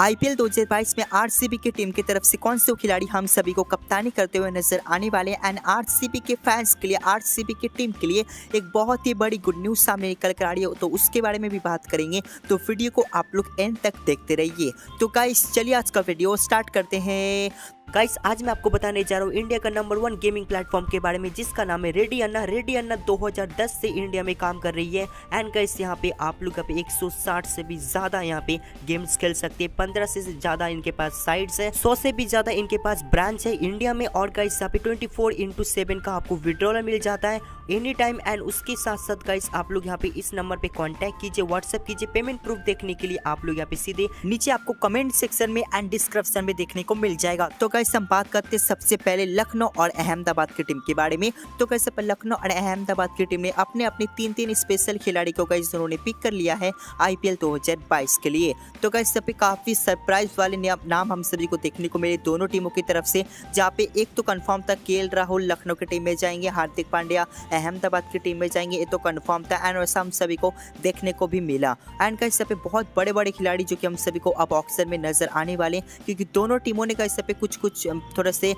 IPL 2022 में RCB की team की तरफ़ से कौन से खिलाड़ी हम सभी को कप्तानी करते हुए नज़र आने वाले हैं? एंड आरसीबी के फैंस के लिए, आरसीबी की टीम के लिए एक बहुत ही बड़ी गुड न्यूज़ सामने निकल कर आ रही है। तो उसके बारे में भी बात करेंगे। तो वीडियो को आप लोग एंड तक देखते रहिए। तो गाइस चलिए आज का वीडियो स्टार्ट करते हैं। गाइस आज मैं आपको बताने जा रहा हूँ इंडिया का नंबर वन गेमिंग प्लेटफॉर्म के बारे में, जिसका नाम है रेडी अन्ना रेडी अन्ना 2010 से इंडिया में काम कर रही है। एंड गाइस यहाँ पे आप लोग यहाँ पे 160 से भी ज़्यादा यहाँ पे गेम्स खेल सकते हैं। 15 से ज़्यादा इनके पास साइट्स है। 100 से भी ज़्यादा इनके पास ब्रांच है इंडिया में। और गाइस यहाँ पे ट्वेंटी फोर का आपको विड्रॉल मिल जाता है एनी टाइम एंड उसके साथ साथ गाइस आप लोग यहाँ पे इस नंबर पे कांटेक्ट कीजिए व्हाट्सएप कीजिए पेमेंट प्रूफ देखने के लिए आप लोग यहाँ पे सीधे नीचे आपको कमेंट सेक्शन में एंड डिस्क्रिप्शन में देखने को मिल जाएगा। तो हम बात करते सबसे पहले लखनऊ और अहमदाबाद की टीम के बारे में। तो कैसे लखनऊ और अहमदाबाद की टीम ने अपने अपने तीन तीन स्पेशल खिलाड़ी को गाइस उन्होंने पिक कर लिया है आईपीएल 2022 के लिए। तो कैसे पे काफ़ी सरप्राइज़ वाले नाम हम सभी को देखने को मिले दोनों टीमों की तरफ़ से, जहाँ पे एक तो कन्फर्म था के राहुल लखनऊ की टीम में जाएँगे, हार्दिक पांड्या अहमदाबाद की टीम में जाएँगे ये तो कन्फर्म था एंड वैसा हम सभी को देखने को भी मिला। एंड कैसे पे बहुत बड़े बड़े खिलाड़ी जो कि हम सभी को अब ऑक्शन में नज़र आने वाले क्योंकि दोनों टीमों ने कैसे पे कुछ कुछ थोड़े से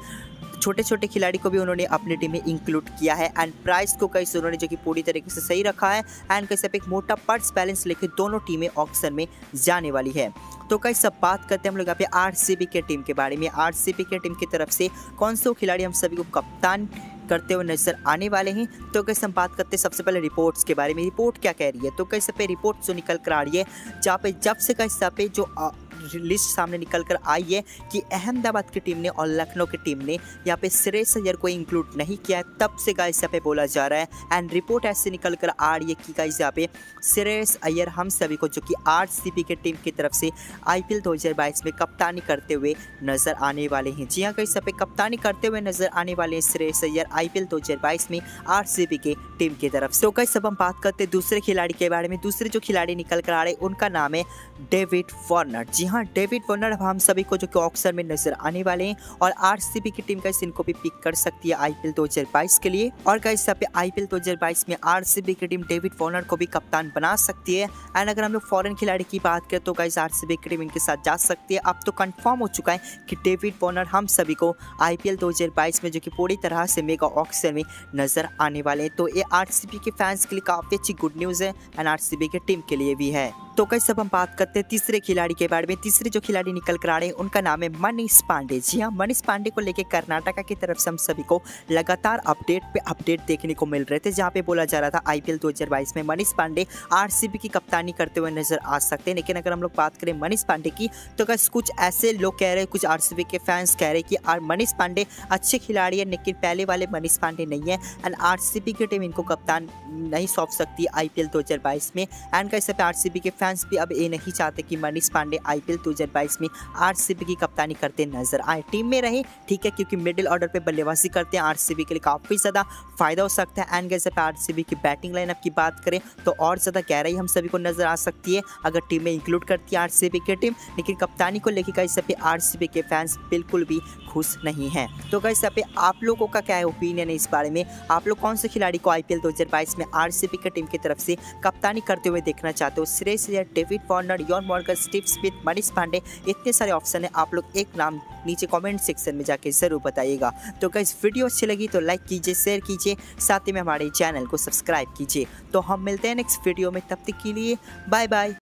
छोटे छोटे खिलाड़ी को भी उन्होंने अपनी टीम में इंक्लूड किया है। एंड प्राइस को कैसे उन्होंने जो कि पूरी तरीके से सही रखा है। एंड कैसे एक मोटा पर्स बैलेंस लेके दोनों टीमें ऑक्शन में जाने वाली है। तो कई सब बात करते हैं हम लोग यहाँ पे आरसीबी के टीम के बारे में। आर के टीम की तरफ़ से कौन से खिलाड़ी हम सभी को कप्तान करते हुए नज़र आने वाले हैं? तो कैसे हम बात करते हैं सबसे पहले रिपोर्ट्स के बारे में। रिपोर्ट क्या कह रही है? तो कैसे पे रिपोर्ट जो निकल कर आ रही है, जहाँ पे जब से कैसे पे जो लिस्ट सामने निकल कर आई है कि अहमदाबाद की टीम ने और लखनऊ की टीम ने यहाँ पे श्रेयस अय्यर को इंक्लूड नहीं किया है। तब से गाइस यहाँ पे बोला जा रहा है। एंड रिपोर्ट ऐसे निकल कर आ रही है कि गाइस यहाँ पे श्रेयस अय्यर हम सभी को जो कि आर की टीम की तरफ़ से आई पी में कप्तानी करते हुए नज़र आने वाले हैं। जी हाँ गाइस यहाँ पे कप्तानी करते हुए नज़र आने वाले हैं श्रेयस अय्यर आई पी में आर के टीम की तरफ़ से। तो गाइस सब हम बात करते हैं दूसरे खिलाड़ी के बारे में। दूसरे जो खिलाड़ी निकल कर आ रहे हैं, उनका नाम है डेविड वार्नर जी हाँ हाँ डेविड वॉर्नर हम सभी को जो कि ऑक्सर में नज़र आने वाले हैं और आरसीबी की टीम का इनको भी पिक कर सकती है आईपीएल 2022 के लिए। और कई गाइस यहाँ पे आईपीएल 2022 में आरसीबी की टीम डेविड वॉर्नर को भी कप्तान बना सकती है। एंड अगर हम लोग फॉरन खिलाड़ी की बात करें तो गाइस आरसीबी की टीम इनके साथ जा सकती है। अब तो कन्फर्म हो चुका है कि डेविड वॉर्नर हम सभी को आईपीएल 2022 में जो कि पूरी तरह से मेगा ऑक्सर में नज़र आने वाले हैं। तो ये आरसीबी के फैंस के लिए काफ़ी अच्छी गुड न्यूज़ है। एंड आरसीबी की टीम के लिए भी है। तो कई सब हम बात करते हैं तीसरे खिलाड़ी के बारे में। तीसरे जो खिलाड़ी निकल कर आ रहे हैं, उनका नाम है मनीष पांडे। जी हाँ मनीष पांडे को लेकर कर्नाटका की तरफ़ से हम सभी को लगातार अपडेट पे अपडेट देखने को मिल रहे थे, जहाँ पे बोला जा रहा था आईपीएल 2022 में मनीष पांडे आरसीबी की कप्तानी करते हुए नज़र आ सकते हैं। लेकिन अगर हम लोग बात करें मनीष पांडे की तो बस कुछ ऐसे लोग कह रहे हैं, कुछ आरसीबी के फैंस कह रहे हैं कि मनीष पांडे अच्छे खिलाड़ी है, लेकिन पहले वाले मनीष पांडे नहीं है, एंड आरसीबी की टीम इनको कप्तान नहीं सौंप सकती आई पी में। एंड कैसे पे आर के फैंस भी अब ये नहीं चाहते कि मनीष पांडे आईपीएल 2022 में आरसीबी की कप्तानी करते नज़र आए। टीम में रहे, ठीक है, क्योंकि मिडिल ऑर्डर पे बल्लेबाजी करते हैं। आरसीबी के लिए काफ़ी ज़्यादा फ़ायदा हो सकता है। एंड जैसे आरसीबी की बैटिंग लाइनअप की बात करें तो और ज़्यादा गहराई हम सभी को नज़र आ सकती है, अगर टीम में इंक्लूड करती है आर की टीम। लेकिन कप्तानी को लेकर कैसे पे आर के फैंस बिल्कुल भी खुश नहीं है। तो कैसे पे आप लोगों का क्या ओपिनियन है इस बारे में? आप लोग कौन से खिलाड़ी को आईपीएल 2022 में आरसीबी की टीम की तरफ़ से कप्तानी करते हुए देखना चाहते हो? David David Warner, Eoin Morgan, Steve Smith Manish Pandey, इतने सारे ऑप्शन है, आप लोग एक नाम नीचे कमेंट सेक्शन में जाके ज़रूर बताइएगा। तो अगर वीडियो अच्छी लगी तो लाइक कीजिए शेयर कीजिए, साथ ही में हमारे चैनल को सब्सक्राइब कीजिए। तो हम मिलते हैं नेक्स्ट वीडियो में, तब तक के लिए बाय बाय